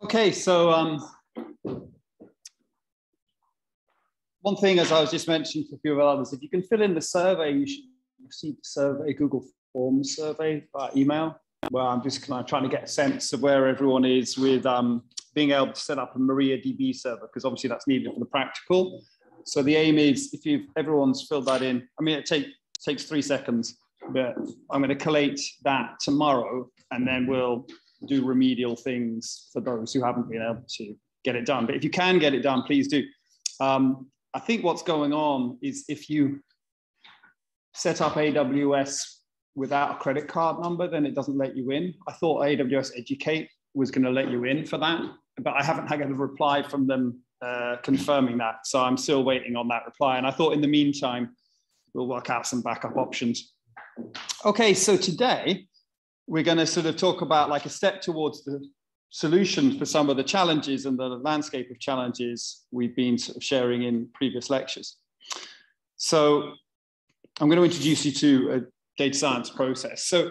Okay, so um, one thing, as I was just mentioning for a few of others, if you can fill in the survey, you should receive the survey, Google Forms survey by email, where I'm just kind of trying to get a sense of where everyone is with um, being able to set up a MariaDB server, because obviously that's needed for the practical. So the aim is if you've everyone's filled that in, I mean, it take, takes three seconds, but I'm going to collate that tomorrow, and then we'll do remedial things for those who haven't been able to get it done. But if you can get it done, please do. Um, I think what's going on is if you set up AWS without a credit card number, then it doesn't let you in. I thought AWS Educate was going to let you in for that, but I haven't had a reply from them uh, confirming that. So I'm still waiting on that reply. And I thought in the meantime, we'll work out some backup options. Okay, so today we're going to sort of talk about like a step towards the solution for some of the challenges and the landscape of challenges we've been sort of sharing in previous lectures. So I'm going to introduce you to a data science process. So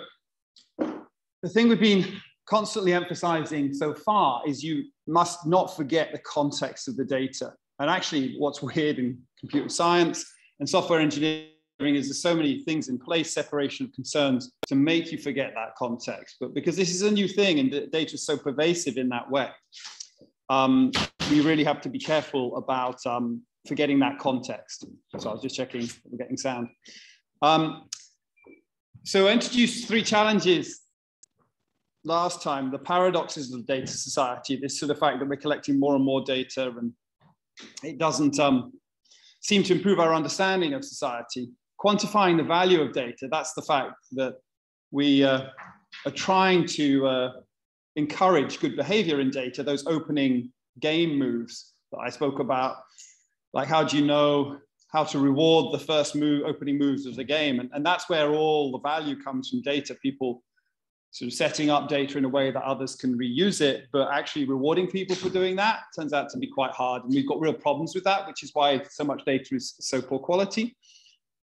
the thing we've been constantly emphasizing so far is you must not forget the context of the data. And actually what's weird in computer science and software engineering is there's so many things in place, separation of concerns, to make you forget that context. But because this is a new thing and data is so pervasive in that way, um, we really have to be careful about um, forgetting that context. So I was just checking, we're getting sound. Um, so I introduced three challenges last time, the paradoxes of data society, this sort of fact that we're collecting more and more data and it doesn't um, seem to improve our understanding of society quantifying the value of data, that's the fact that we uh, are trying to uh, encourage good behavior in data, those opening game moves that I spoke about. Like, how do you know how to reward the first move, opening moves of the game? And, and that's where all the value comes from data. People sort of setting up data in a way that others can reuse it, but actually rewarding people for doing that turns out to be quite hard. And we've got real problems with that, which is why so much data is so poor quality.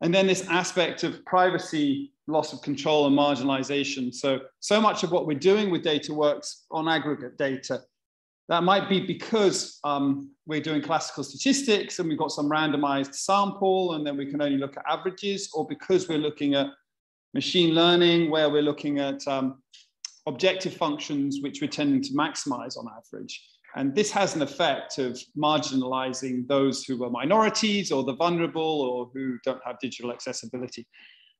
And then this aspect of privacy, loss of control and marginalization. So, so much of what we're doing with data works on aggregate data. That might be because um, we're doing classical statistics and we've got some randomized sample and then we can only look at averages, or because we're looking at machine learning where we're looking at um, objective functions which we're tending to maximize on average. And this has an effect of marginalizing those who are minorities or the vulnerable or who don't have digital accessibility.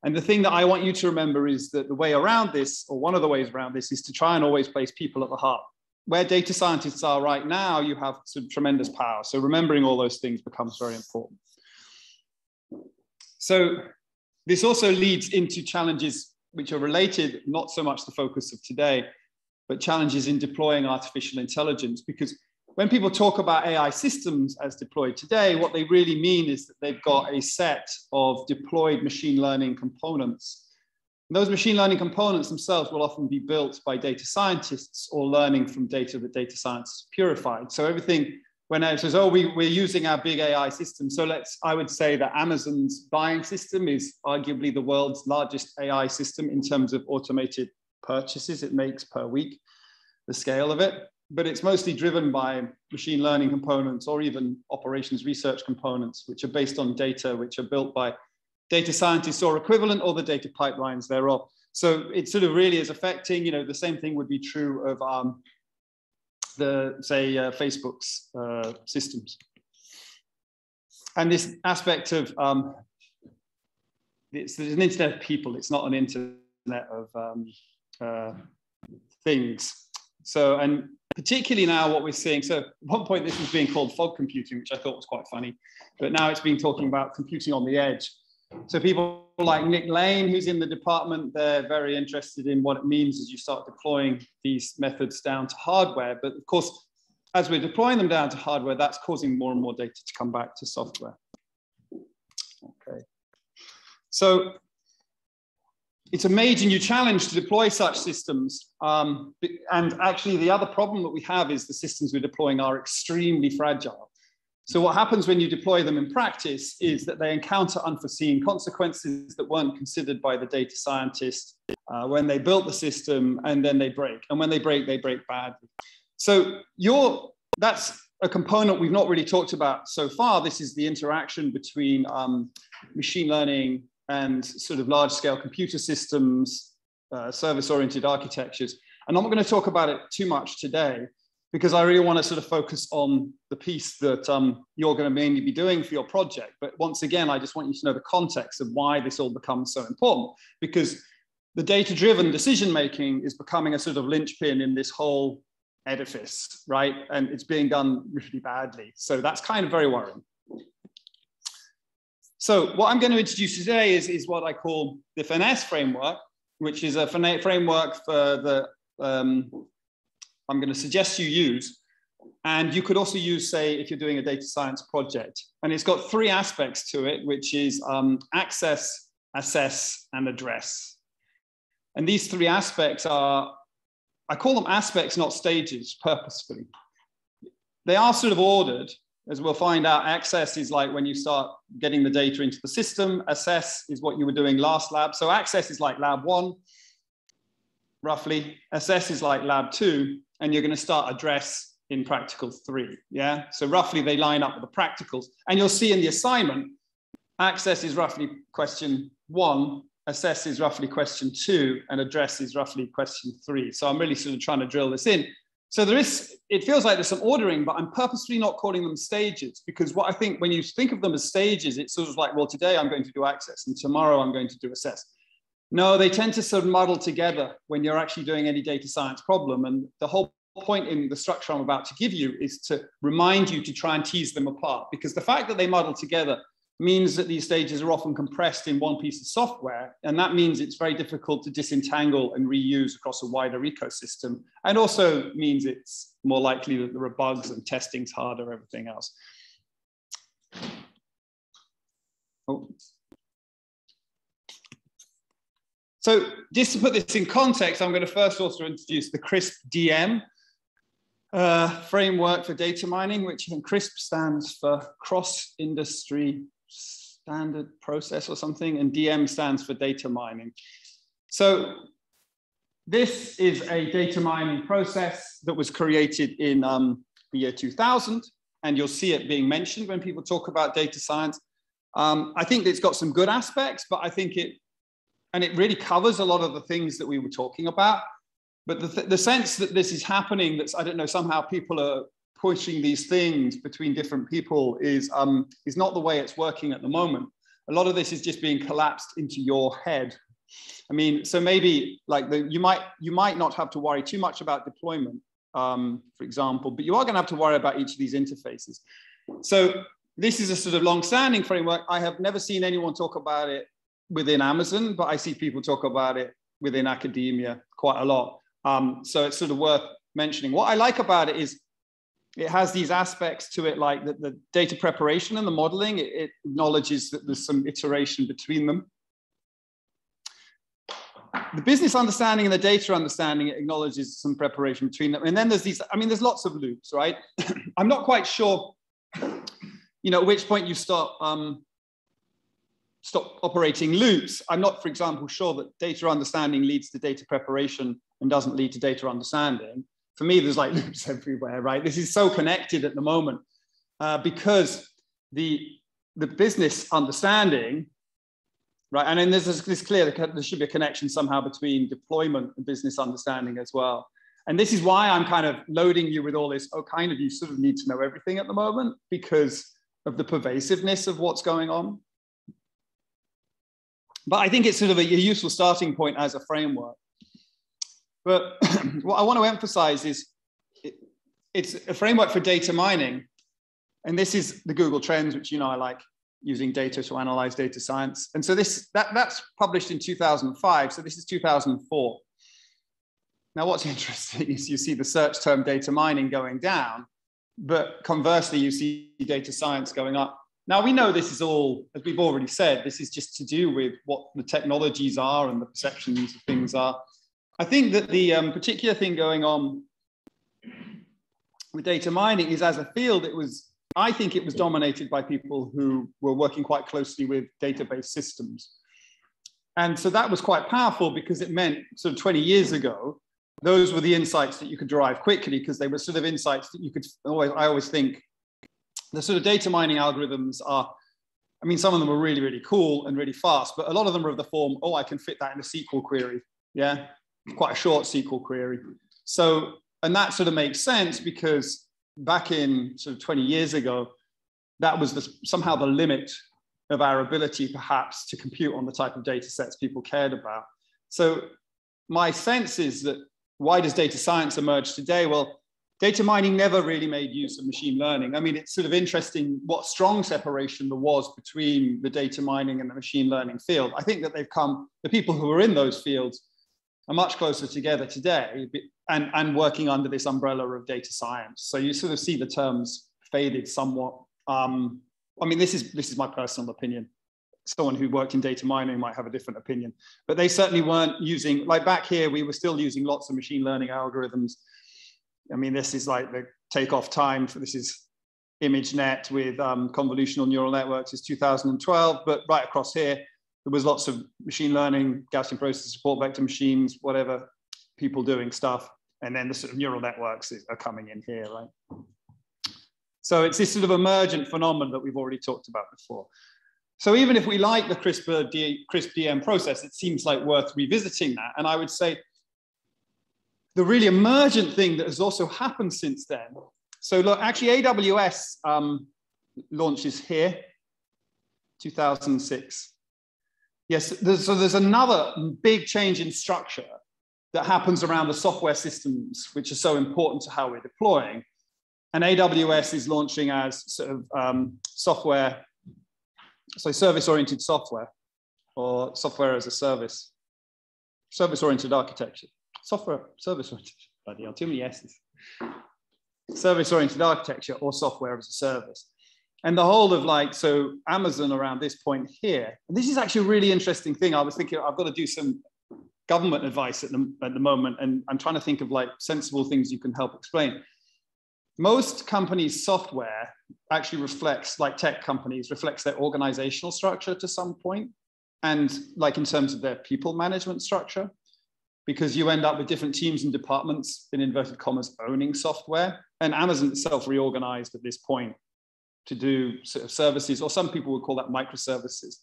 And the thing that I want you to remember is that the way around this, or one of the ways around this, is to try and always place people at the heart. Where data scientists are right now, you have some tremendous power. So remembering all those things becomes very important. So this also leads into challenges which are related, not so much the focus of today, but challenges in deploying artificial intelligence. Because when people talk about AI systems as deployed today, what they really mean is that they've got a set of deployed machine learning components. And those machine learning components themselves will often be built by data scientists or learning from data that data science purified. So everything when it says, oh, we, we're using our big AI system. So let's, I would say that Amazon's buying system is arguably the world's largest AI system in terms of automated purchases it makes per week, the scale of it. But it's mostly driven by machine learning components or even operations research components, which are based on data which are built by data scientists or equivalent or the data pipelines thereof. So it sort of really is affecting, you know, the same thing would be true of um, the, say, uh, Facebook's uh, systems. And this aspect of, um, it's, it's, an internet of people, it's not an internet of um, uh, things. So, and particularly now what we're seeing, so at one point this was being called fog computing, which I thought was quite funny, but now it's being talking about computing on the edge. So people like Nic Lane, who's in the department, they're very interested in what it means as you start deploying these methods down to hardware. But of course, as we're deploying them down to hardware, that's causing more and more data to come back to software. Okay. So it's a major new challenge to deploy such systems. Um, and actually, the other problem that we have is the systems we're deploying are extremely fragile. So what happens when you deploy them in practice is that they encounter unforeseen consequences that weren't considered by the data scientist uh, when they built the system, and then they break. And when they break, they break badly. So your that's a component we've not really talked about so far. This is the interaction between um, machine learning and sort of large scale computer systems, uh, service oriented architectures. And I'm not going to talk about it too much today because I really want to sort of focus on the piece that um, you're going to mainly be doing for your project. But once again, I just want you to know the context of why this all becomes so important because the data driven decision making is becoming a sort of linchpin in this whole edifice, right? And it's being done really badly. So that's kind of very worrying. So what I'm going to introduce today is, is what I call the Fynesse framework, which is a framework for the, um, I'm going to suggest you use. And you could also use, say, if you're doing a data science project. And it's got three aspects to it, which is um, access, assess, and address. And these three aspects are I call them aspects, not stages, purposefully. They are sort of ordered, as we'll find out. Access is like when you start getting the data into the system. Assess is what you were doing last lab. So access is like lab one, roughly. Assess is like lab two, and you're going to start address in practical three. Yeah. So roughly they line up with the practicals. And you'll see in the assignment, access is roughly question one, assess is roughly question two and address is roughly question three. So I'm really sort of trying to drill this in. So there is, it feels like there's some ordering, but I'm purposely not calling them stages because what I think when you think of them as stages, it's sort of like, well, today I'm going to do access and tomorrow I'm going to do assess. No, they tend to sort of muddle together when you're actually doing any data science problem. And the whole point in the structure I'm about to give you is to remind you to try and tease them apart because the fact that they muddle together means that these stages are often compressed in one piece of software. And that means it's very difficult to disentangle and reuse across a wider ecosystem. And also means it's more likely that there are bugs and testing's harder, everything else. Oh. So just to put this in context, I'm going to first also introduce the CRISP DM uh, framework for data mining, which in CRISP stands for Cross Industry standard process or something, and DM stands for data mining. So this is a data mining process that was created in um, the year 2000, and you'll see it being mentioned when people talk about data science. Um, I think it's got some good aspects, but I think it, and it really covers a lot of the things that we were talking about. But the, th the sense that this is happening, that's, I don't know, somehow people are pushing these things between different people is, um, is not the way it's working at the moment. A lot of this is just being collapsed into your head. I mean, so maybe like the, you might you might not have to worry too much about deployment, um, for example, but you are going to have to worry about each of these interfaces. So this is a sort of long-standing framework. I have never seen anyone talk about it within Amazon, but I see people talk about it within academia quite a lot. Um, so it's sort of worth mentioning. What I like about it is it has these aspects to it, like the, the data preparation and the modeling. It, it, acknowledges that there's some iteration between them. The business understanding and the data understanding it acknowledges some preparation between them. And then there's these, I mean, there's lots of loops, right? I'm not quite sure, you know, at which point you start um, stop operating loops. I'm not, for example, sure that data understanding leads to data preparation and doesn't lead to data understanding for me, there's like loops everywhere, right? This is so connected at the moment uh, because the, the business understanding, right? And then there's this, this clear, there should be a connection somehow between deployment and business understanding as well. And this is why I'm kind of loading you with all this, oh, kind of, you sort of need to know everything at the moment because of the pervasiveness of what's going on. But I think it's sort of a, useful starting point as a framework. But what I want to emphasize is it, it's a framework for data mining. And this is the Google Trends, which you know I like using data to analyze data science. And so this that, that's published in 2005. So this is 2004. Now, what's interesting is you see the search term data mining going down, but conversely, you see data science going up. Now, we know this is all, as we've already said, this is just to do with what the technologies are and the perceptions of things are. I think that the um, particular thing going on with data mining is as a field, it was I think it was dominated by people who were working quite closely with database systems. And so that was quite powerful because it meant sort of 20 years ago, those were the insights that you could derive quickly because they were sort of insights that you could always, I always think the sort of data mining algorithms are, I mean, some of them are really, really cool and really fast, but a lot of them are of the form, oh, I can fit that in a SQL query. Yeah, quite a short SQL query. So, and that sort of makes sense because back in sort of 20 years ago, that was the, somehow the limit of our ability perhaps to compute on the type of data sets people cared about. So my sense is that why does data science emerge today? Well, data mining never really made use of machine learning. I mean, it's sort of interesting what strong separation there was between the data mining and the machine learning field. I think that they've come, the people who are in those fields are much closer together today and, and working under this umbrella of data science. So you sort of see the terms faded somewhat. Um, I mean, this is, this is my personal opinion. Someone who worked in data mining might have a different opinion, but they certainly weren't using, like back here, we were still using lots of machine learning algorithms. I mean, this is like the takeoff time for this is ImageNet with um, convolutional neural networks is 2012, but right across here, there was lots of machine learning, Gaussian process support vector machines, whatever, people doing stuff. And then the sort of neural networks are coming in here, right? So it's this sort of emergent phenomenon that we've already talked about before. So even if we like the CRISPR CRISP DM process, it seems like worth revisiting that. And I would say the really emergent thing that has also happened since then. So look, actually AWS um, launches here, 2006. Yes, there's, so there's another big change in structure that happens around the software systems, which are so important to how we're deploying. And AWS is launching as sort of um, software, so service-oriented software or software as a service, service-oriented architecture, software service-oriented, bloody hell, too many S's. Service-oriented architecture or software as a service. And the whole of like so amazon around this point here and this is actually a really interesting thing. I was thinking i've got to do some government advice at the, at the moment and i'm trying to think of like sensible things you can help explain. Most companies software actually reflects like tech companies reflects their organizational structure to some point and like in terms of their people management structure because you end up with different teams and departments in inverted commas owning software and amazon itself reorganized at this point to do sort of services, or some people would call that microservices.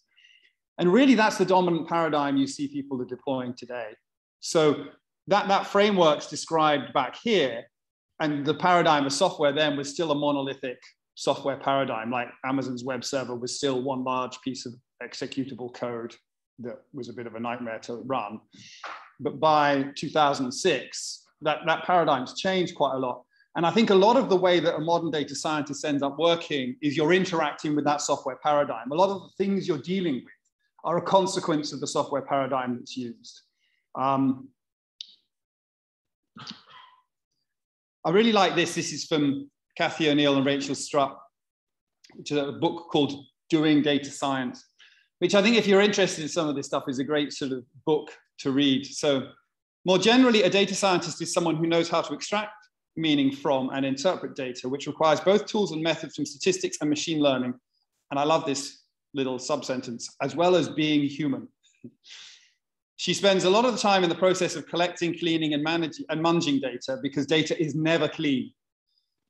And really, that's the dominant paradigm you see people are deploying today. So that, that framework's described back here, and the paradigm of software then was still a monolithic software paradigm, like Amazon's web server was still one large piece of executable code that was a bit of a nightmare to run. But by 2006, that, that paradigm's changed quite a lot. And I think a lot of the way that a modern data scientist ends up working is you're interacting with that software paradigm. A lot of the things you're dealing with are a consequence of the software paradigm that's used. Um, I really like this. This is from Cathy O'Neil and Rachel Schutt, which is a book called Doing Data Science, which I think if you're interested in some of this stuff is a great sort of book to read. So more generally, a data scientist is someone who knows how to extract, meaning from and interpret data, which requires both tools and methods from statistics and machine learning. And I love this little sub-sentence, as well as being human. She spends a lot of the time in the process of collecting, cleaning, and managing and munging data because data is never clean.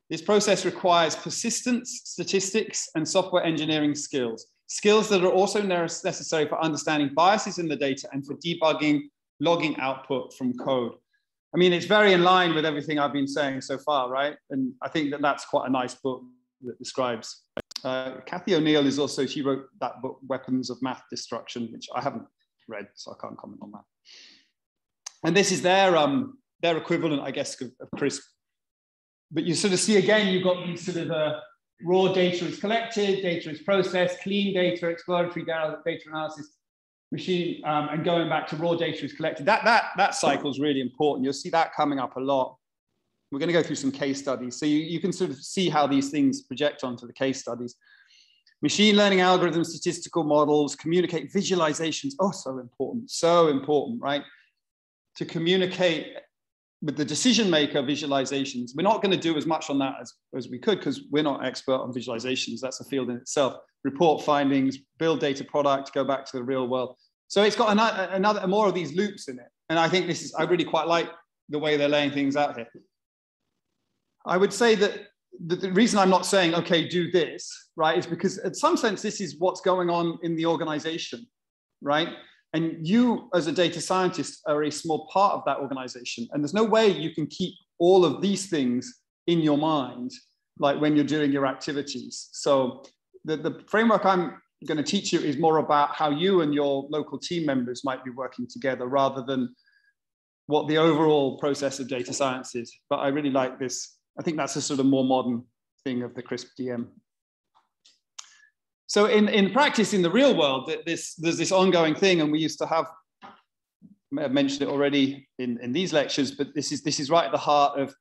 This process requires persistence, statistics, and software engineering skills, skills that are also necessary for understanding biases in the data and for debugging, logging output from code. I mean, it's very in line with everything I've been saying so far, right? And I think that that's quite a nice book that describes. Uh, Cathy O'Neil is also, she wrote that book, Weapons of Math Destruction, which I haven't read, so I can't comment on that. And this is their, um, their equivalent, I guess, of, of CRISP. But you sort of see again, you've got these sort of uh, raw data is collected, data is processed, clean data, exploratory data analysis, machine um, and going back to raw data is collected. That, that, that cycle is really important. You'll see that coming up a lot. We're going to go through some case studies. So you, you can sort of see how these things project onto the case studies. Machine learning algorithms, statistical models, communicate visualizations. Oh, so important, so important, right? To communicate with the decision maker visualizations, we're not going to do as much on that as, as we could because we're not expert on visualizations. That's a field in itself. Report findings, build data product, go back to the real world. So it's got another, another more of these loops in it. And I think this is, I really quite like the way they're laying things out here. I would say that the, the reason I'm not saying, okay, do this, right, is because in some sense, this is what's going on in the organization, right? And you, as a data scientist, are a small part of that organization. And there's no way you can keep all of these things in your mind, like when you're doing your activities. So the, the framework I'm going to teach you is more about how you and your local team members might be working together rather than what the overall process of data science is. But I really like this. I think that's a sort of more modern thing of the CRISP DM. So in, in practice, in the real world, this, there's this ongoing thing, and we used to have, I may have mentioned it already in, in these lectures, but this is, this is right at the heart of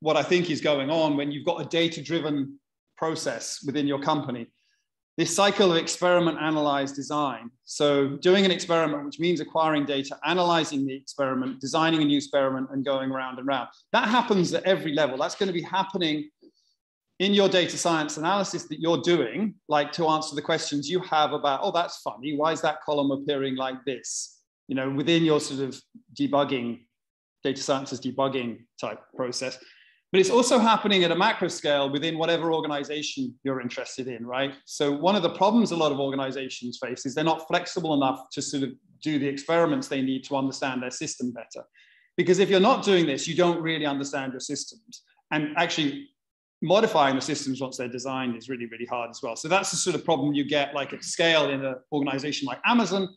what I think is going on when you've got a data-driven process within your company. This cycle of experiment, analyze, design. So doing an experiment, which means acquiring data, analyzing the experiment, designing a new experiment, and going round and round. That happens at every level. That's going to be happening in your data science analysis that you're doing, like to answer the questions you have about, oh, that's funny. Why is that column appearing like this? You know, within your sort of debugging, data sciences debugging type process. But it's also happening at a macro scale within whatever organization you're interested in, right? So one of the problems a lot of organizations face is they're not flexible enough to sort of do the experiments they need to understand their system better. Because if you're not doing this, you don't really understand your systems. And actually, modifying the systems once they're designed is really, really hard as well. So that's the sort of problem you get like at scale in an organization like Amazon,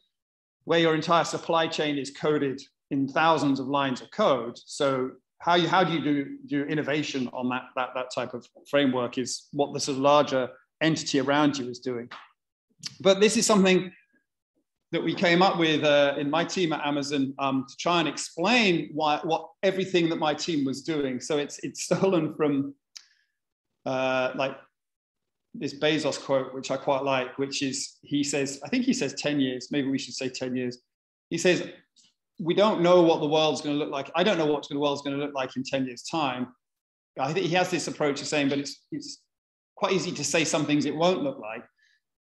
where your entire supply chain is coded in thousands of lines of code. So how, you, how do you do, do innovation on that, that, that type of framework is what the sort of larger entity around you is doing. But this is something that we came up with uh, in my team at Amazon um, to try and explain why, what everything that my team was doing. So it's, it's stolen from uh, like this Bezos quote, which I quite like, which is he says, I think he says 10 years, maybe we should say 10 years. He says, we don't know what the world's going to look like. I don't know what the world's going to look like in 10 years' time. I think he has this approach of saying, but it's, it's quite easy to say some things it won't look like.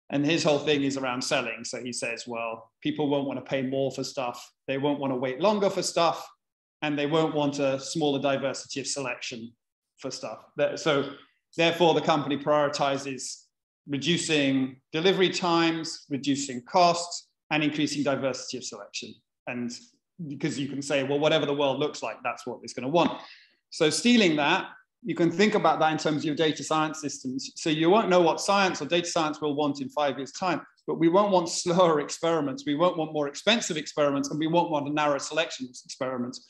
And his whole thing is around selling. So he says, well, people won't want to pay more for stuff. They won't want to wait longer for stuff. And they won't want a smaller diversity of selection for stuff. So Therefore, the company prioritizes reducing delivery times, reducing costs, and increasing diversity of selection. And because you can say, well, whatever the world looks like, that's what it's going to want. So stealing that, you can think about that in terms of your data science systems. So you won't know what science or data science will want in five years' time, but we won't want slower experiments. We won't want more expensive experiments, and we won't want a narrow selection of experiments.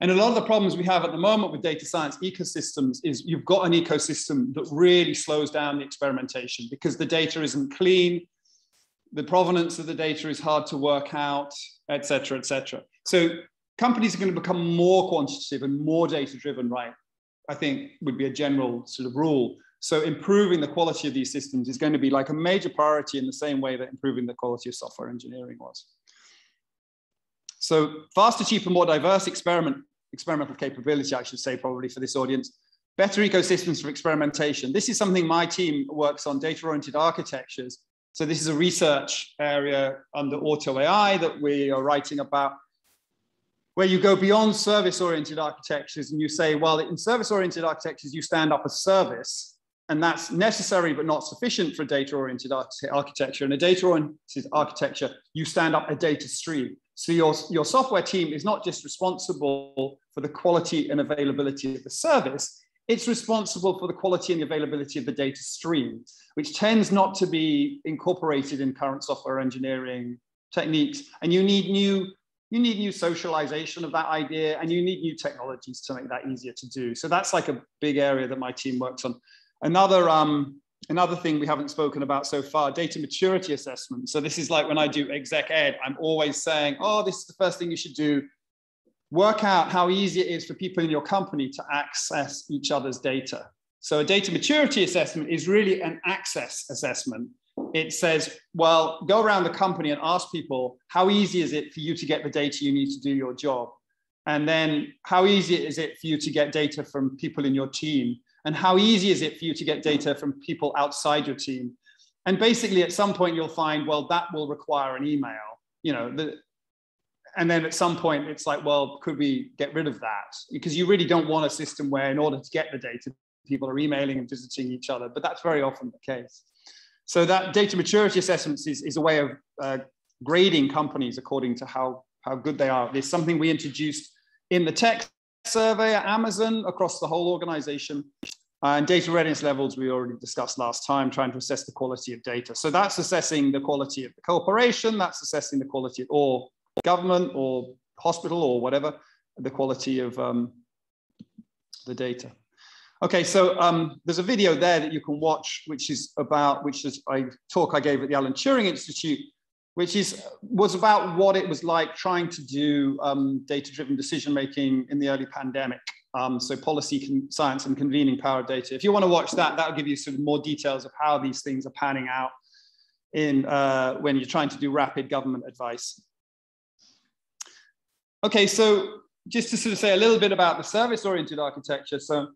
And a lot of the problems we have at the moment with data science ecosystems is you've got an ecosystem that really slows down the experimentation because the data isn't clean, the provenance of the data is hard to work out, et cetera, et cetera. So companies are going to become more quantitative and more data driven, right? I think would be a general sort of rule. So improving the quality of these systems is going to be like a major priority in the same way that improving the quality of software engineering was. So faster, cheaper, more diverse experiment, experimental capability, I should say, probably for this audience. Better ecosystems for experimentation. This is something my team works on, data-oriented architectures. So this is a research area under Auto AI that we are writing about, where you go beyond service-oriented architectures and you say, well, in service-oriented architectures, you stand up a service and that's necessary but not sufficient for a data-oriented architecture. In a data-oriented architecture, you stand up a data stream. So your, your software team is not just responsible for the quality and availability of the service, it's responsible for the quality and the availability of the data stream, which tends not to be incorporated in current software engineering techniques. And you need new, you need new socialization of that idea and you need new technologies to make that easier to do. So that's like a big area that my team works on. Another um, another thing we haven't spoken about so far, data maturity assessment. So this is like when I do exec ed, I'm always saying, oh, this is the first thing you should do. Work out how easy it is for people in your company to access each other's data. So a data maturity assessment is really an access assessment. It says, well, go around the company and ask people, how easy is it for you to get the data you need to do your job? And then how easy is it for you to get data from people in your team? And how easy is it for you to get data from people outside your team? And basically, at some point, you'll find, well, that will require an email. You know, the, and then at some point, it's like, well, could we get rid of that? Because you really don't want a system where, in order to get the data, people are emailing and visiting each other. But that's very often the case. So that data maturity assessments is, is a way of uh, grading companies according to how, how good they are. It's something we introduced in the tech survey at Amazon across the whole organization. And data readiness levels we already discussed last time, trying to assess the quality of data. So that's assessing the quality of the corporation, that's assessing the quality of or government or hospital or whatever, the quality of um, the data. Okay, so um, there's a video there that you can watch, which is about, which is a talk I gave at the Alan Turing Institute, which is was about what it was like trying to do um, data-driven decision-making in the early pandemic. Um, so policy science and convening power data. If you want to watch that, that'll give you sort of more details of how these things are panning out in uh, when you're trying to do rapid government advice. Okay, so just to sort of say a little bit about the service-oriented architecture. So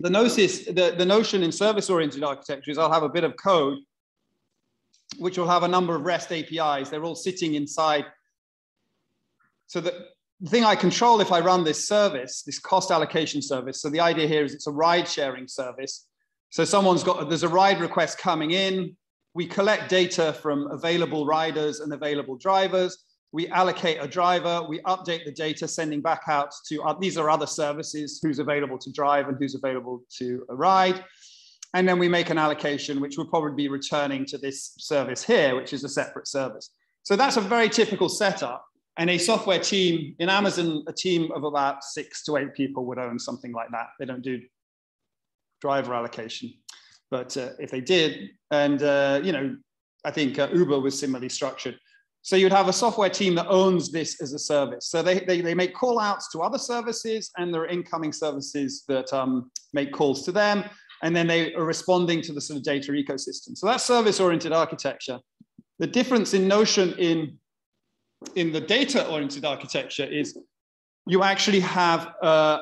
the, notice, the, the notion in service-oriented architecture is I'll have a bit of code which will have a number of REST APIs. They're all sitting inside. So the, the thing I control if I run this service, this cost allocation service. So the idea here is it's a ride sharing service. So someone's got, there's a ride request coming in. We collect data from available riders and available drivers. We allocate a driver, we update the data, sending back out to, uh, these are other services, who's available to drive and who's available to ride. And then we make an allocation, which will probably be returning to this service here, which is a separate service. So that's a very typical setup. And a software team in Amazon, a team of about six to eight people would own something like that. They don't do driver allocation. But uh, if they did, and uh, you know, I think uh, Uber was similarly structured. So you'd have a software team that owns this as a service. So they, they, they make call outs to other services and there are incoming services that um, make calls to them and then they are responding to the sort of data ecosystem. So that's service-oriented architecture. The difference in Notion in, in the data-oriented architecture is you actually have uh,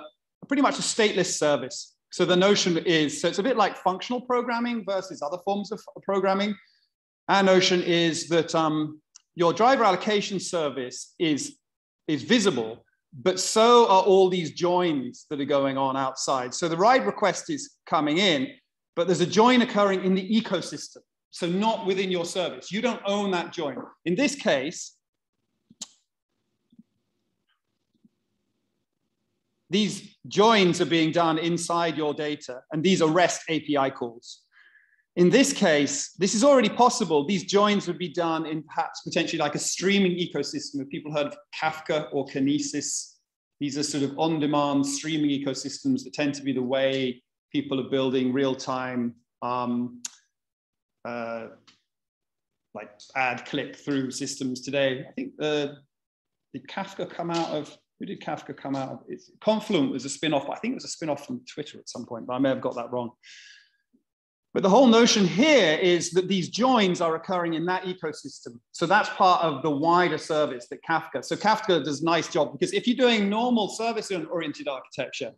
pretty much a stateless service. So the notion is, so it's a bit like functional programming versus other forms of programming. Our notion is that um, your driver allocation service is, is visible but so are all these joins that are going on outside. So the ride request is coming in, but there's a join occurring in the ecosystem. So not within your service. You don't own that join. In this case, these joins are being done inside your data, and these are REST API calls. In this case, this is already possible. These joins would be done in perhaps potentially like a streaming ecosystem. Have people heard of Kafka or Kinesis? These are sort of on-demand streaming ecosystems that tend to be the way people are building real-time um, uh, like ad click through systems today. I think uh, did Kafka come out of who did Kafka come out of? It's, Confluent was a spin-off. I think it was a spin-off from Twitter at some point, but I may have got that wrong. But the whole notion here is that these joins are occurring in that ecosystem. So that's part of the wider service that Kafka. So Kafka does a nice job because if you're doing normal service-oriented architecture,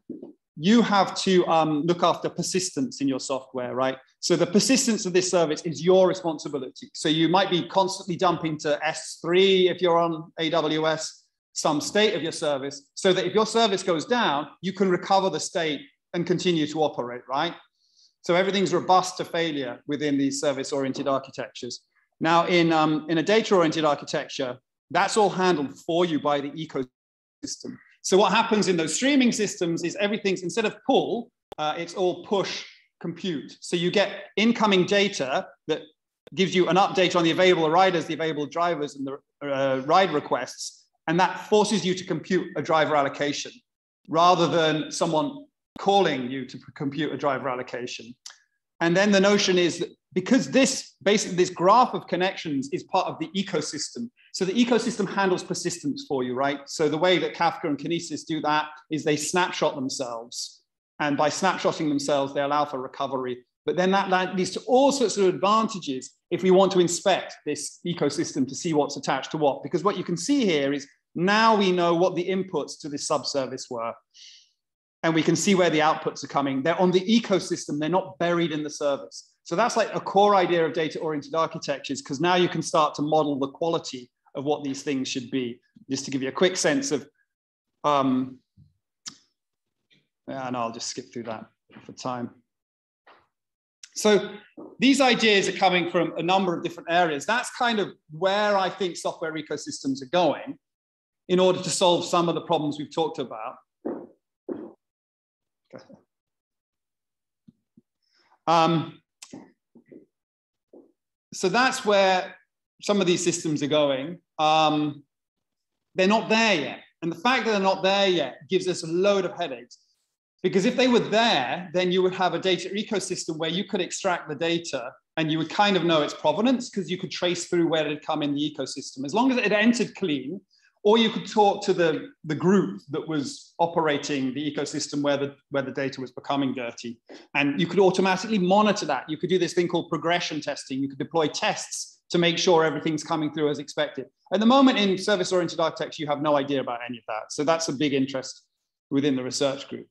you have to um, look after persistence in your software, right? So the persistence of this service is your responsibility. So you might be constantly dumping to S3 if you're on AWS, some state of your service, so that if your service goes down, you can recover the state and continue to operate, right? So everything's robust to failure within these service-oriented architectures. Now, in, um, in a data-oriented architecture, that's all handled for you by the ecosystem. So what happens in those streaming systems is everything's, instead of pull, uh, it's all push compute. So you get incoming data that gives you an update on the available riders, the available drivers, and the uh, ride requests. And that forces you to compute a driver allocation rather than someone calling you to compute a driver allocation. And then the notion is that because this basically this graph of connections is part of the ecosystem. So the ecosystem handles persistence for you, right? So the way that Kafka and Kinesis do that is they snapshot themselves. And by snapshotting themselves, they allow for recovery. But then that, leads to all sorts of advantages if we want to inspect this ecosystem to see what's attached to what. Because what you can see here is Now we know what the inputs to this subservice were. And we can see where the outputs are coming. They're on the ecosystem, they're not buried in the service. So that's like a core idea of data-oriented architectures, because now you can start to model the quality of what these things should be. Just to give you a quick sense of, um, and I'll just skip through that for time. So these ideas are coming from a number of different areas. That's kind of where I think software ecosystems are going in order to solve some of the problems we've talked about. Um, so that's where some of these systems are going. Um, they're not there yet. And the fact that they're not there yet gives us a load of headaches. Because if they were there, then you would have a data ecosystem where you could extract the data and you would kind of know its provenance because you could trace through where it had come in the ecosystem. As long as it entered clean, or you could talk to the, the group that was operating the ecosystem where the, where the data was becoming dirty. And you could automatically monitor that. You could do this thing called progression testing. You could deploy tests to make sure everything's coming through as expected. At the moment in service-oriented architecture, you have no idea about any of that. So that's a big interest within the research group.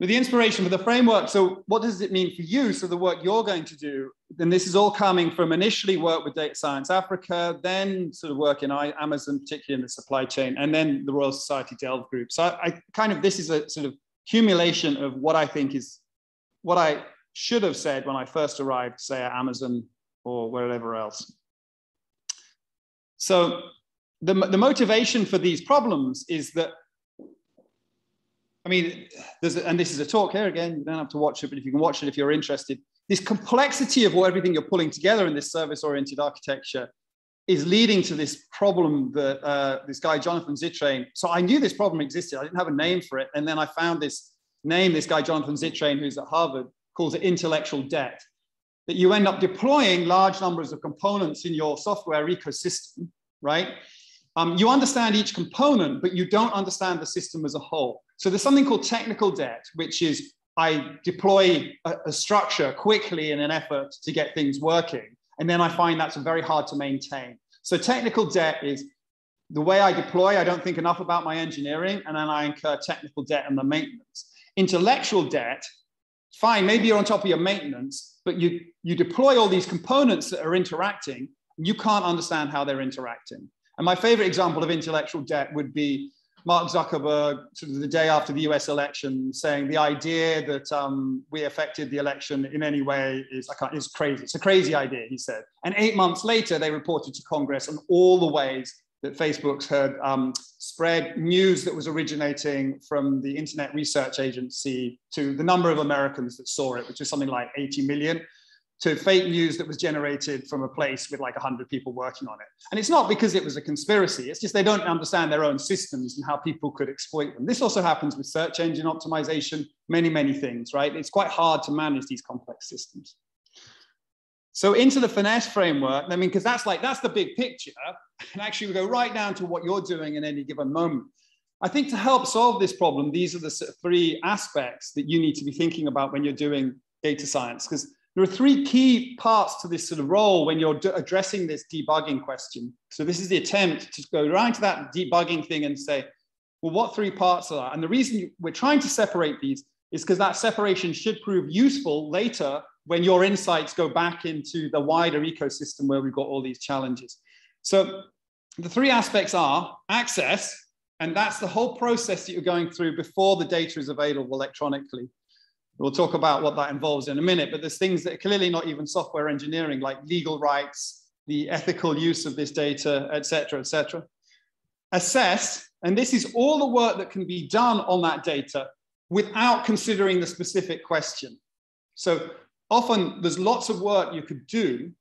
With the inspiration for the framework, so what does it mean for you? So the work you're going to do, and this is all coming from initially work with Data Science Africa, then sort of work in Amazon, particularly in the supply chain, and then the Royal Society Delve group. So I, I kind of, this is a sort of accumulation of what I think is, what I should have said when I first arrived, say at Amazon or wherever else. So the, the motivation for these problems is that I mean, there's and this is a talk here again. You don't have to watch it, but if you can watch it if you're interested, this complexity of what everything you're pulling together in this service-oriented architecture is leading to this problem that uh, this guy Jonathan Zittrain. So I knew this problem existed. I didn't have a name for it, and then I found this name. This guy Jonathan Zittrain, who's at Harvard, calls it intellectual debt. That you end up deploying large numbers of components in your software ecosystem, right? Um, you understand each component, but you don't understand the system as a whole. So there's something called technical debt, which is I deploy a, a, structure quickly in an effort to get things working. And then I find that's very hard to maintain. So technical debt is the way I deploy, I don't think enough about my engineering, and then I incur technical debt and the maintenance. Intellectual debt, fine, maybe you're on top of your maintenance, but you, you deploy all these components that are interacting, you can't understand how they're interacting. And my favorite example of intellectual debt would be Mark Zuckerberg, sort of the day after the US election, saying the idea that um, we affected the election in any way is, is crazy. It's a crazy idea, he said. And eight months later, they reported to Congress on all the ways that Facebook's had um, spread news that was originating from the Internet Research Agency to the number of Americans that saw it, which is something like 80 million to fake news that was generated from a place with like 100 people working on it. And it's not because it was a conspiracy, it's just they don't understand their own systems and how people could exploit them. This also happens with search engine optimization, many, many things, right? It's quite hard to manage these complex systems. So into the Fynesse framework, I mean, because that's like, that's the big picture. And actually we go right down to what you're doing in any given moment. I think to help solve this problem, these are the three aspects that you need to be thinking about when you're doing data science. Because there are three key parts to this sort of role when you're addressing this debugging question. So this is the attempt to go right to that debugging thing and say, well, what three parts are that? And the reason we're trying to separate these is because that separation should prove useful later when your insights go back into the wider ecosystem where we've got all these challenges. So the three aspects are access, and that's the whole process that you're going through before the data is available electronically. We'll talk about what that involves in a minute, but there's things that are clearly not even software engineering, like legal rights, the ethical use of this data, et cetera, et cetera. Assess, and this is all the work that can be done on that data without considering the specific question. So often there's lots of work you could do,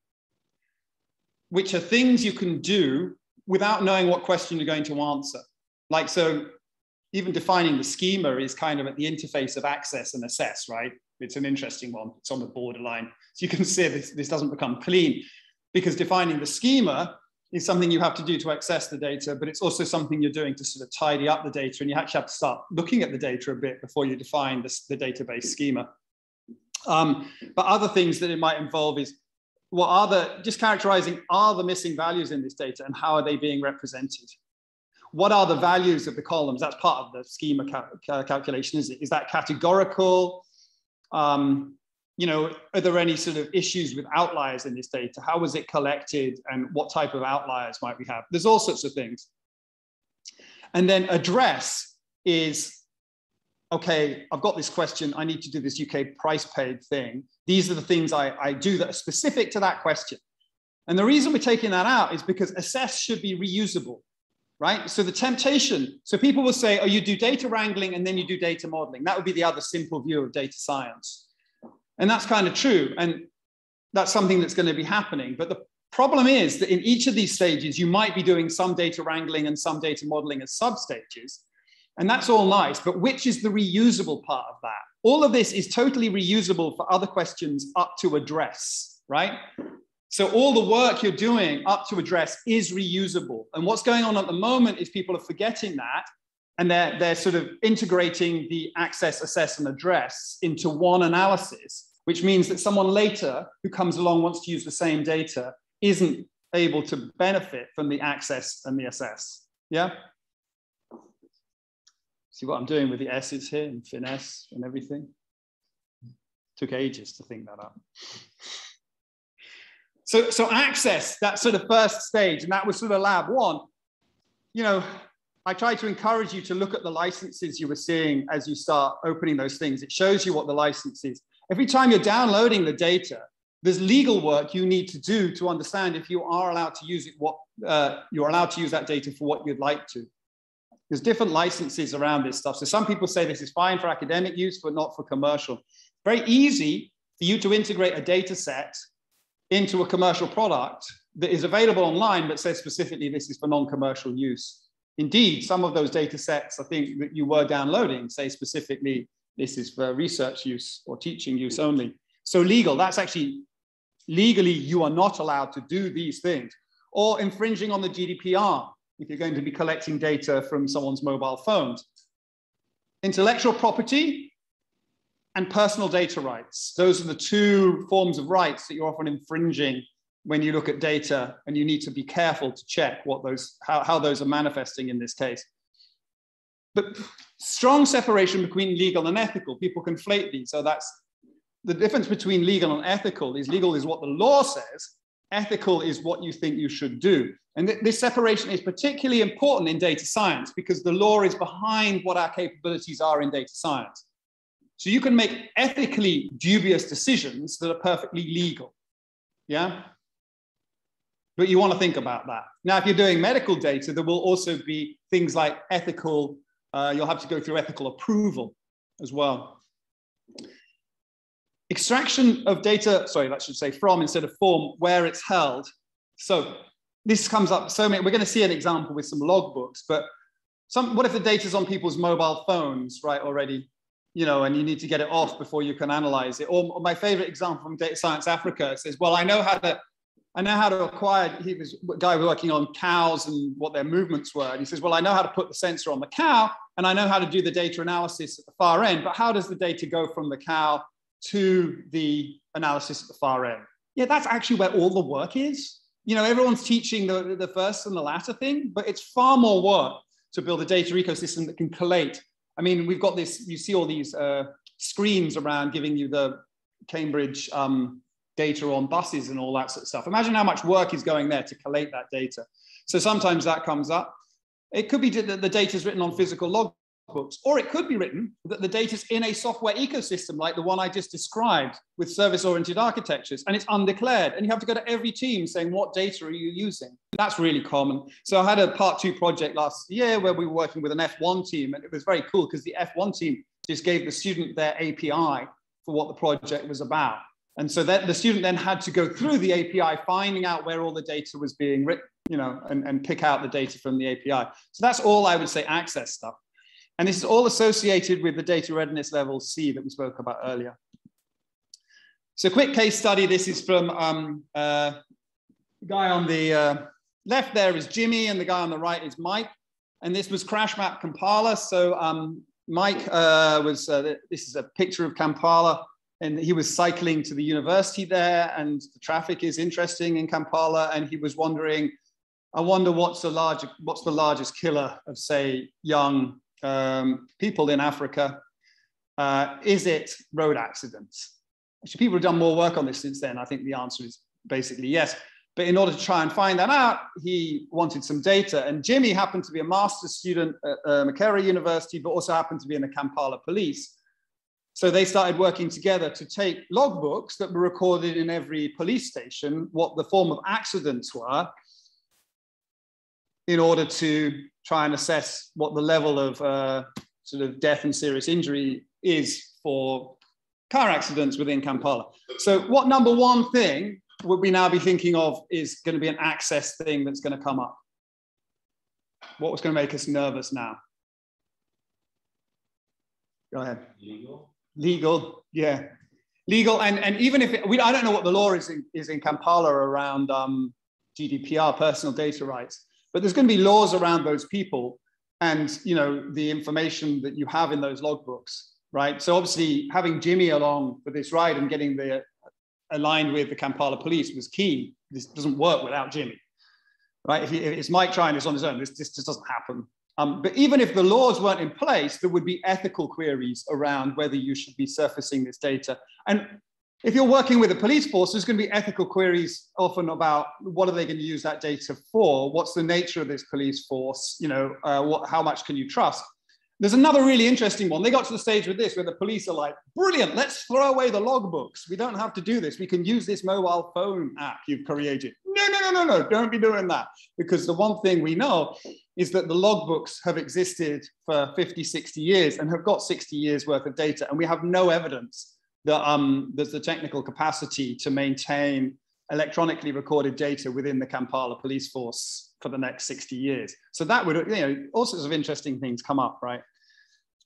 which are things you can do without knowing what question you're going to answer. Like, so even defining the schema is kind of at the interface of access and assess, right? It's an interesting one. It's on the borderline. So you can see this, this doesn't become clean because defining the schema is something you have to do to access the data, but it's also something you're doing to sort of tidy up the data. And you actually have to start looking at the data a bit before you define the database schema. Um, but other things that it might involve is what are the, just characterizing, are the missing values in this data and how are they being represented? What are the values of the columns? That's part of the schema cal calculation, is it? Is that categorical? Um, you know, are there any sort of issues with outliers in this data? How was it collected and what type of outliers might we have? There's all sorts of things. And then address is, okay, I've got this question. I need to do this UK price paid thing. These are the things I, I do that are specific to that question. And the reason we're taking that out is because assess should be reusable, right? So the temptation, so people will say, oh, you do data wrangling and then you do data modeling. That would be the other simple view of data science. And that's kind of true. And that's something that's going to be happening. But the problem is that in each of these stages, you might be doing some data wrangling and some data modeling as sub stages. And that's all nice. But which is the reusable part of that? All of this is totally reusable for other questions up to address, right? So all the work you're doing up to address is reusable. And what's going on at the moment is people are forgetting that and they're, they're sort of integrating the access, assess, and address into one analysis, which means that someone later who comes along wants to use the same data isn't able to benefit from the access and the assess. Yeah? See what I'm doing with the S's here and Fynesse and everything? Took ages to think that up. So, so access, that sort of first stage, and that was sort of lab one. You know, I try to encourage you to look at the licenses you were seeing as you start opening those things. It shows you what the license is. Every time you're downloading the data, there's legal work you need to do to understand if you are allowed to use it, what uh, you're allowed to use that data for what you'd like to. There's different licenses around this stuff. So some people say this is fine for academic use, but not for commercial. Very easy for you to integrate a data set into a commercial product that is available online, but says specifically this is for non-commercial use. Indeed, some of those data sets I think that you were downloading say specifically this is for research use or teaching use only. So legal, that's actually legally you are not allowed to do these things or infringing on the GDPR if you're going to be collecting data from someone's mobile phones. Intellectual property and personal data rights. Those are the two forms of rights that you're often infringing when you look at data and you need to be careful to check what those, how, how those are manifesting in this case. But strong separation between legal and ethical, people conflate these. So that's the difference between legal and ethical is legal is what the law says, ethical is what you think you should do. And th this separation is particularly important in data science because the law is behind what our capabilities are in data science. So you can make ethically dubious decisions that are perfectly legal. Yeah. But you want to think about that. Now, if you're doing medical data, there will also be things like ethical, uh, you'll have to go through ethical approval as well. Extraction of data, sorry, that should say from instead of form, where it's held. So this comes up so many, we're going to see an example with some logbooks, but some, what if the data is on people's mobile phones, right, already? You know, and you need to get it off before you can analyze it. Or, my favorite example from Data Science Africa says, well, I know how to I know how to acquire. He was a guy working on cows and what their movements were. And he says, Well, I know how to put the sensor on the cow and I know how to do the data analysis at the far end. But how does the data go from the cow to the analysis at the far end? Yeah, that's actually where all the work is. You know, everyone's teaching the, the first and the latter thing, but it's far more work to build a data ecosystem that can collate. I mean, we've got this, you see all these uh, screens around giving you the Cambridge um, data on buses and all that sort of stuff. Imagine how much work is going there to collate that data. So sometimes that comes up. It could be that the data is written on physical or it could be written that the data is in a software ecosystem like the one I just described with service-oriented architectures, and it's undeclared. And you have to go to every team saying, what data are you using? That's really common. So I had a part two project last year where we were working with an F1 team, and it was very cool because the F1 team just gave the student their API for what the project was about. And so that the student then had to go through the API, finding out where all the data was being written, you know, and, and pick out the data from the API. So that's all I would say access stuff. And this is all associated with the data readiness level C that we spoke about earlier. So quick case study. This is from um, uh, the guy on the uh, left there is Jimmy and the guy on the right is Mike. And this was Crash Map Kampala. So um, Mike uh, was, uh, this is a picture of Kampala and he was cycling to the university there and the traffic is interesting in kampala and he was wondering I wonder what's the large, what's the largest killer of say young um, people in Africa? Uh, is it road accidents? Actually, people have done more work on this since then. I think the answer is basically yes. But in order to try and find that out, he wanted some data. And Jimmy happened to be a master's student at uh, University, but also happened to be in the Kampala police. So they started working together to take logbooks that were recorded in every police station, what the form of accidents were, in order to try and assess what the level of uh, sort of death and serious injury is for car accidents within Kampala. So what number one thing would we now be thinking of is going to be an access thing that's going to come up? What was going to make us nervous now? Go ahead. Legal. Legal, yeah. Legal, and, and even if it, we, I don't know what the law is in, is in Kampala around um, GDPR, personal data rights, but there's going to be laws around those people and you know the information that you have in those logbooks, right? So obviously having Jimmy along for this ride and getting the aligned with the Kampala police was key. This doesn't work without Jimmy, right? If, he, if it's Mike trying this on his own, this, this just doesn't happen. Um, but even if the laws weren't in place, there would be ethical queries around whether you should be surfacing this data. And if you're working with a police force, there's going to be ethical queries often about what are they going to use that data for? What's the nature of this police force? You know, uh, what, how much can you trust? There's another really interesting one. They got to the stage with this where the police are like, brilliant, let's throw away the logbooks. We don't have to do this. We can use this mobile phone app you've created. No, no, no, no, no, don't be doing that. Because the one thing we know is that the logbooks have existed for 50, 60 years and have got 60 years worth of data. And we have no evidence um, there's the technical capacity to maintain electronically recorded data within the Kampala police force for the next 60 years. So that would, you know, all sorts of interesting things come up, right?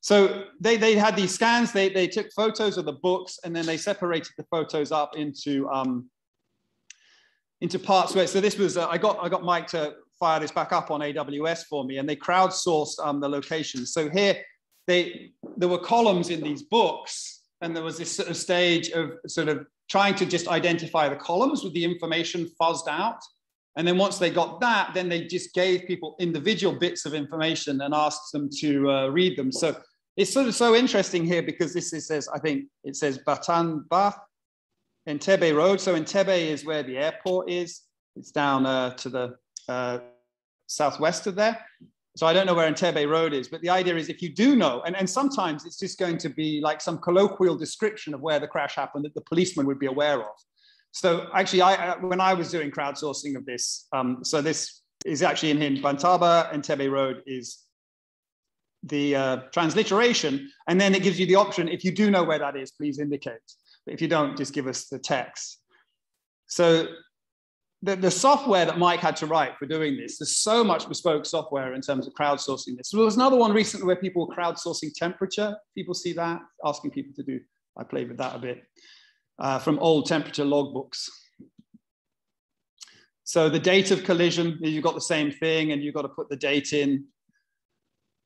So they, they had these scans, they, they took photos of the books and then they separated the photos up into, um, into parts where, so this was, uh, I, got, I got Mike to fire this back up on AWS for me and they crowdsourced um, the locations. So here, they, there were columns in these books and there was this sort of stage of sort of trying to just identify the columns with the information fuzzed out. And then once they got that, then they just gave people individual bits of information and asked them to uh, read them. So it's sort of so interesting here because this is, says, I think it says Batanba, Entebbe Road. So Entebbe is where the airport is. It's down uh, to the uh, southwest of there. So I don't know where Entebbe Road is, but the idea is if you do know, and, and sometimes it's just going to be like some colloquial description of where the crash happened that the policeman would be aware of. So actually, I, when I was doing crowdsourcing of this, um, so this is actually in, in Bantaba Entebbe Road is the uh, transliteration, and then it gives you the option, if you do know where that is, please indicate. But if you don't, just give us the text. So the, the software that Mike had to write for doing this, there's so much bespoke software in terms of crowdsourcing this. There was another one recently where people were crowdsourcing temperature. People see that, asking people to do, I played with that a bit uh, from old temperature logbooks. So the date of collision, you've got the same thing and you've got to put the date in.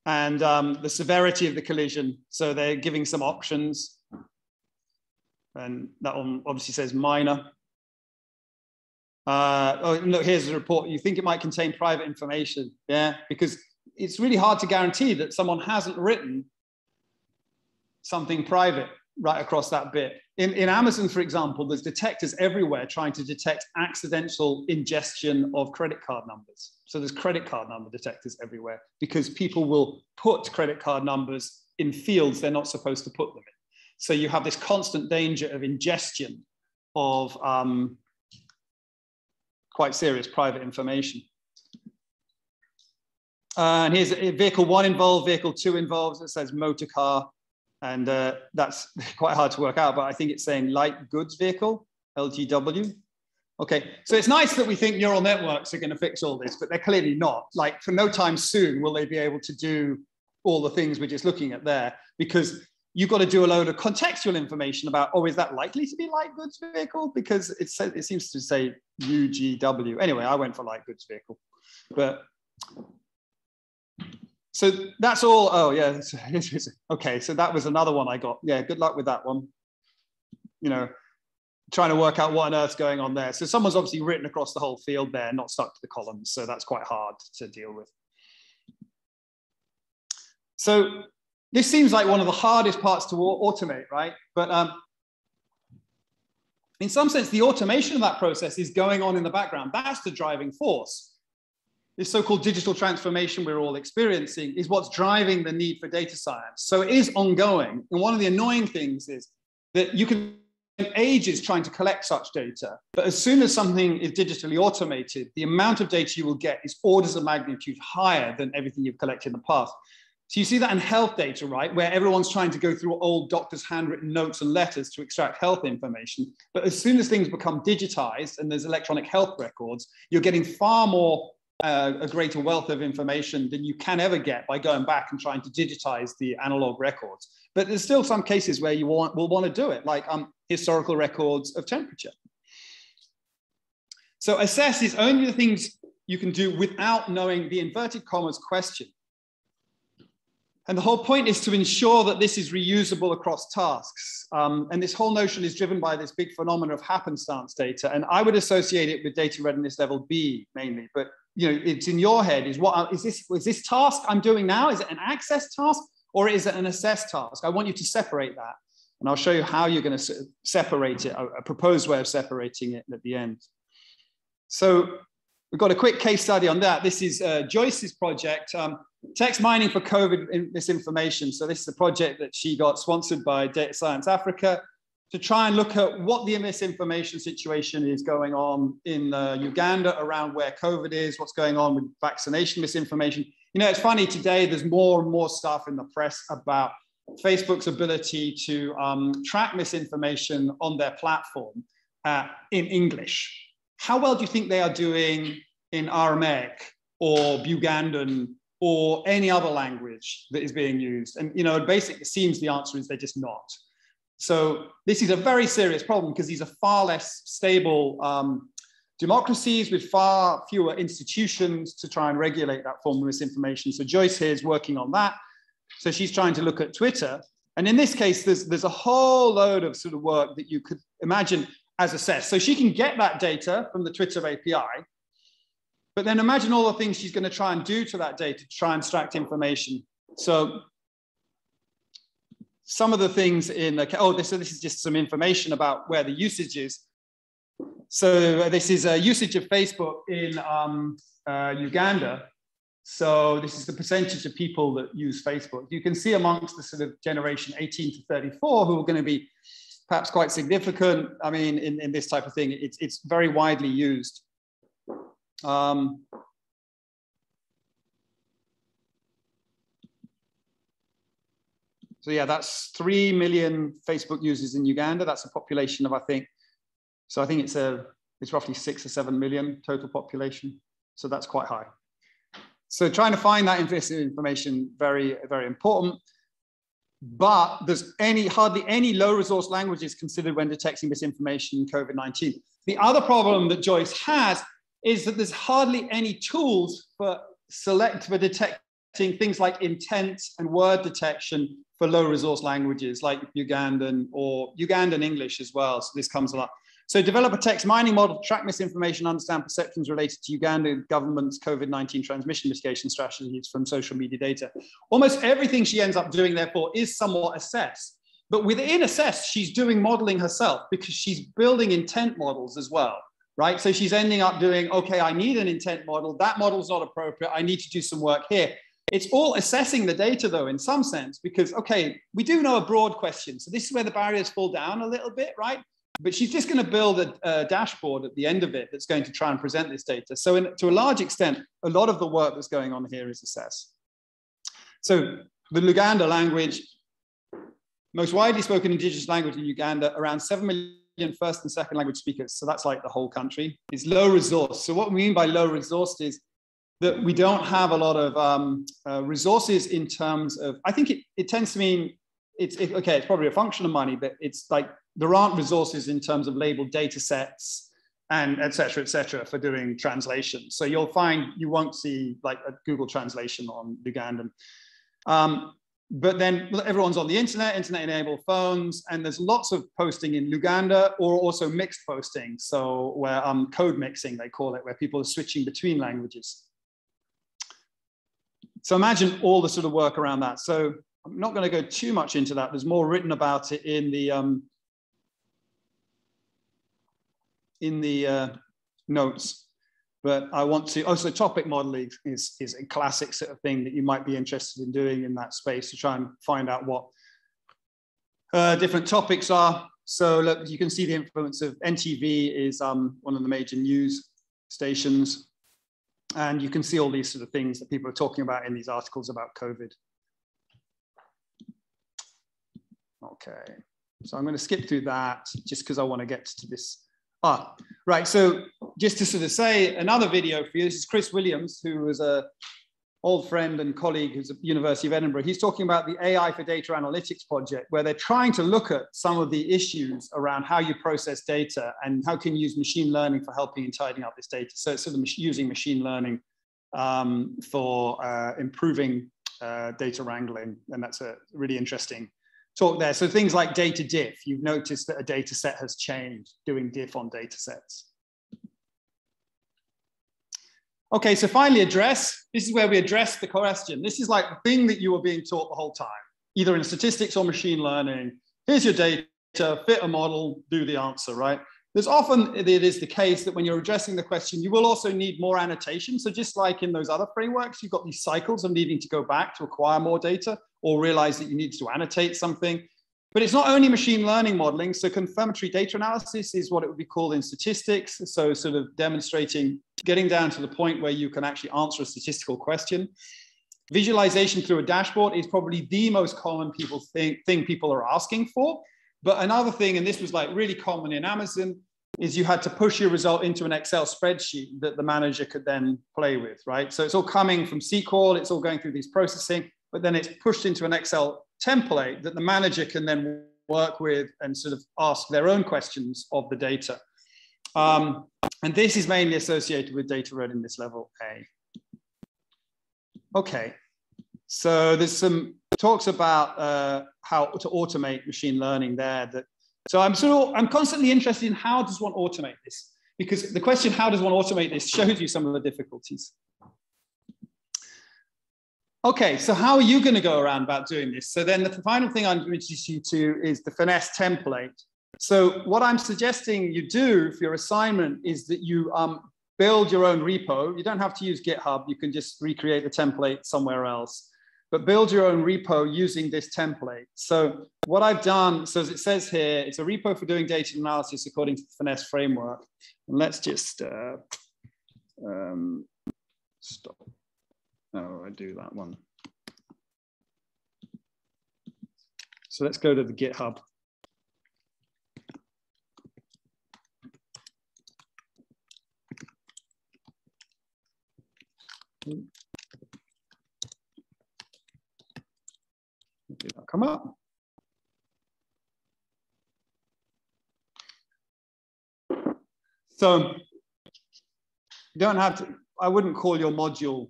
And um, the severity of the collision. So they're giving some options. And that one obviously says minor. Uh, oh, look, here's a report. You think it might contain private information. Yeah, because it's really hard to guarantee that someone hasn't written something private right across that bit. In, in Amazon, for example, there's detectors everywhere trying to detect accidental ingestion of credit card numbers. So there's credit card number detectors everywhere because people will put credit card numbers in fields they're not supposed to put them in. So you have this constant danger of ingestion of um, quite serious private information. Uh, and here's vehicle one involved, vehicle two involved. It says motor car, and uh, that's quite hard to work out, but I think it's saying light goods vehicle, LGW. Okay, so it's nice that we think neural networks are going to fix all this, but they're clearly not. Like for no time soon will they be able to do all the things we're just looking at there, because you've got to do a load of contextual information about, oh, is that likely to be light goods vehicle? Because it, says, it seems to say UGW. Anyway, I went for light goods vehicle, but so that's all. Oh yeah. Okay. So that was another one I got. Yeah. Good luck with that one. You know, trying to work out what on earth's going on there. So someone's obviously written across the whole field there, not stuck to the columns. So that's quite hard to deal with. So this seems like one of the hardest parts to automate, right? But um, in some sense, the automation of that process is going on in the background. That's the driving force. This so-called digital transformation we're all experiencing is what's driving the need for data science. So it is ongoing. And one of the annoying things is that you can ages trying to collect such data. But as soon as something is digitally automated, the amount of data you will get is orders of magnitude higher than everything you've collected in the past. So you see that in health data, right, where everyone's trying to go through old doctors' handwritten notes and letters to extract health information. But as soon as things become digitized and there's electronic health records, you're getting far more uh, a greater wealth of information than you can ever get by going back and trying to digitize the analog records. But there's still some cases where you want, will want to do it, like um, historical records of temperature. So assess is only the things you can do without knowing the inverted commas question. And the whole point is to ensure that this is reusable across tasks. Um, and this whole notion is driven by this big phenomenon of happenstance data. And I would associate it with data readiness level B mainly, but you know, it's in your head is what is this, is this task I'm doing now? Is it an access task or is it an assess task? I want you to separate that. And I'll show you how you're going to separate it, a proposed way of separating it at the end. So we've got a quick case study on that. This is uh, Joyce's project, um, text mining for COVID misinformation. So this is a project that she got sponsored by Data Science Africa to try and look at what the misinformation situation is going on in uh, Uganda around where COVID is, what's going on with vaccination misinformation. You know, it's funny today, there's more and more stuff in the press about Facebook's ability to um, track misinformation on their platform uh, in English. How well do you think they are doing in Aramaic or Bugandan or any other language that is being used? And, you know, basically seems the answer is they're just not. So this is a very serious problem because these are far less stable um, democracies with far fewer institutions to try and regulate that form of misinformation. So Joyce here is working on that. So she's trying to look at Twitter. And in this case, there's, there's a whole load of sort of work that you could imagine as assessed. So she can get that data from the Twitter API, but then imagine all the things she's going to try and do to that data to try and extract information. So some of the things in the, oh, this, so this is just some information about where the usage is. So this is a usage of Facebook in um, uh, Uganda. So this is the percentage of people that use Facebook. You can see amongst the sort of generation 18 to 34 who are going to be perhaps quite significant. I mean, in, in this type of thing, it's, it's very widely used. Um, So yeah, that's 3 million Facebook users in Uganda. That's a population of, I think, so I think it's a, it's roughly six or 7 million total population. So that's quite high. So trying to find that information, very, very important. But there's any, hardly any low resource languages considered when detecting misinformation in COVID-19. The other problem that Joyce has is that there's hardly any tools for select for detecting things like intent and word detection for low resource languages like Ugandan or Ugandan English as well. So this comes a lot. So develop a text mining model to track misinformation, understand perceptions related to Uganda government's COVID-19 transmission mitigation strategies from social media data. Almost everything she ends up doing, therefore, is somewhat assessed. But within assess, she's doing modeling herself because she's building intent models as well, right? So she's ending up doing, okay, I need an intent model. That model's not appropriate. I need to do some work here. It's all assessing the data though, in some sense, because, okay, we do know a broad question. So this is where the barriers fall down a little bit, right? But she's just going to build a, a dashboard at the end of it that's going to try and present this data. So in, to a large extent, a lot of the work that's going on here is assess. So the Luganda language, most widely spoken indigenous language in Uganda, around 7 million first and second language speakers. So that's like the whole country. It's low resource. So what we mean by low resource is that we don't have a lot of um, uh, resources in terms of, I think it, it tends to mean it's, it, okay, it's probably a function of money, but it's like there aren't resources in terms of labeled data sets and et cetera, et cetera, for doing translation. So you'll find you won't see like a Google translation on Ugandan. Um, but then everyone's on the internet, internet enabled phones, and there's lots of posting in Luganda or also mixed posting. So where um, code mixing, they call it, where people are switching between languages. So imagine all the sort of work around that. So I'm not going to go too much into that. There's more written about it in the um, in the uh, notes. But I want to also oh, topic modeling is, is a classic sort of thing that you might be interested in doing in that space to try and find out what uh, different topics are. So look, you can see the influence of NTV is um, one of the major news stations. And you can see all these sort of things that people are talking about in these articles about COVID. Okay, so I'm going to skip through that just because I want to get to this Ah, right. So just to sort of say another video for you, this is Chris Williams, who was a old friend and colleague who's at University of Edinburgh. He's talking about the AI for Data Analytics project, where they're trying to look at some of the issues around how you process data and how can you use machine learning for helping and tidying up this data. So sort of using machine learning um, for uh, improving uh, data wrangling. And that's a really interesting talk there. So things like data diff, you've noticed that a data set has changed doing diff on data sets. Okay, so finally address. This is where we address the question. This is like the thing that you were being taught the whole time, either in statistics or machine learning. Here's your data, fit a model, do the answer, right? There's often, it is the case that when you're addressing the question, you will also need more annotation. So just like in those other frameworks, you've got these cycles of needing to go back to acquire more data or realize that you need to annotate something. But it's not only machine learning modeling. So confirmatory data analysis is what it would be called in statistics. So sort of demonstrating, getting down to the point where you can actually answer a statistical question. Visualization through a dashboard is probably the most common people think, thing people are asking for. But another thing, and this was like really common in Amazon, is you had to push your result into an Excel spreadsheet that the manager could then play with, right? So it's all coming from SQL, it's all going through these processing, but then it's pushed into an Excel template that the manager can then work with and sort of ask their own questions of the data. Um, and this is mainly associated with data readiness level A. Okay, so there's some talks about uh, how to automate machine learning there. That so I'm sort of I'm constantly interested in how does one automate this because the question how does one automate this shows you some of the difficulties. Okay, so how are you going to go around about doing this? So then the final thing I'm going to introduce you to is the Fynesse template. So what I'm suggesting you do for your assignment is that you um, build your own repo. You don't have to use GitHub. You can just recreate the template somewhere else, but build your own repo using this template. So what I've done, so as it says here, it's a repo for doing data analysis according to the Fynesse framework. And let's just uh, um, stop. Oh, I do that one. So let's go to the GitHub. That come up? So you don't have to, I wouldn't call your module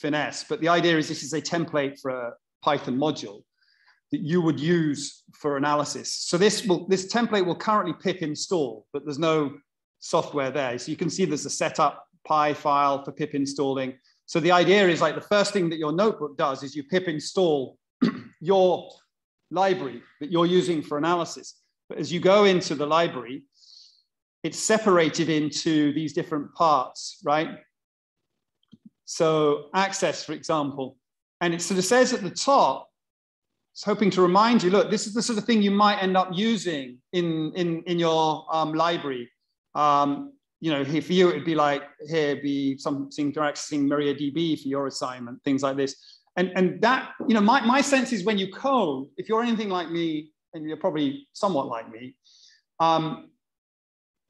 Fynesse, but the idea is this is a template for a Python module that you would use for analysis. So this will this template will currently pip install, but there's no software there. So you can see there's a setup py file for pip installing. So the idea is like the first thing that your notebook does is you pip install your library that you're using for analysis. But as you go into the library, it's separated into these different parts, right? So access, for example, and it sort of says at the top, it's hoping to remind you, look, this is the sort of thing you might end up using in, in, in your um, library. Um, you know, here for you, it'd be like, here be something to accessing MariaDB for your assignment, things like this. And, and that, you know, my, my sense is when you code, if you're anything like me, and you're probably somewhat like me, um,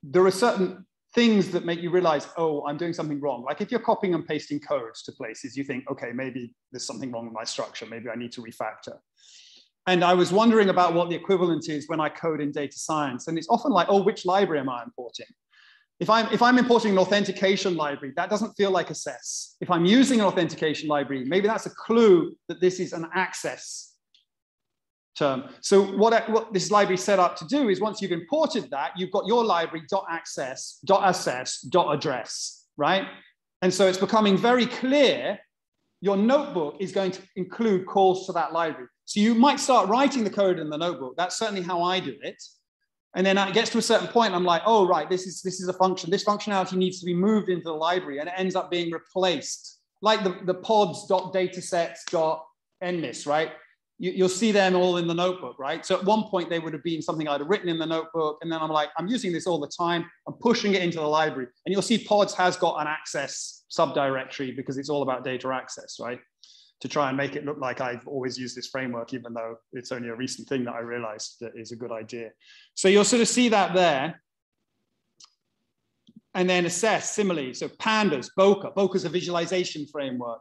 there are certain things that make you realize, oh, I'm doing something wrong. Like if you're copying and pasting codes to places, you think, okay, maybe there's something wrong with my structure. Maybe I need to refactor. And I was wondering about what the equivalent is when I code in data science. And it's often like, oh, which library am I importing? If I'm, if I'm importing an authentication library, that doesn't feel like a access. If I'm using an authentication library, maybe that's a clue that this is an access term. So what, what this library set up to do is once you've imported that, you've got your library dot access, dot assess, dot address, right? And so it's becoming very clear your notebook is going to include calls to that library. So you might start writing the code in the notebook. That's certainly how I do it. And then it gets to a certain point, I'm like, oh, right, this is, this is a function. This functionality needs to be moved into the library and it ends up being replaced. Like the, the pods.datasets.nmis, right? You, will see them all in the notebook, right? So at one point they would have been something I'd have written in the notebook. And then I'm like, I'm using this all the time. I'm pushing it into the library. And you'll see pods has got an access subdirectory because it's all about data access, right? To try and make it look like I've always used this framework, even though it's only a recent thing that I realized that is a good idea. So you'll sort of see that there. And then assess similarly. So pandas. Bokeh is a visualization framework.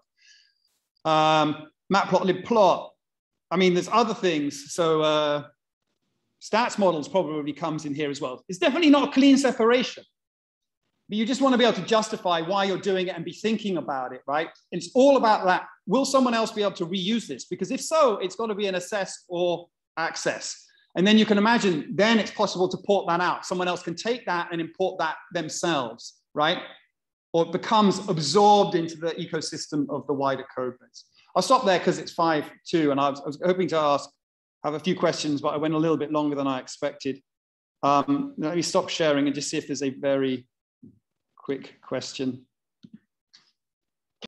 Um, matplotlib plot. I mean, there's other things. So uh, stats models probably comes in here as well. It's definitely not a clean separation but you just want to be able to justify why you're doing it and be thinking about it, right? It's all about that. Will someone else be able to reuse this? Because if so, it's got to be an assess or access. And then you can imagine, then it's possible to port that out. Someone else can take that and import that themselves, right? Or it becomes absorbed into the ecosystem of the wider code base. I'll stop there because it's five two, and I was, I was, hoping to ask, have a few questions, but I went a little bit longer than I expected. Um, let me stop sharing and just see if there's a very quick question.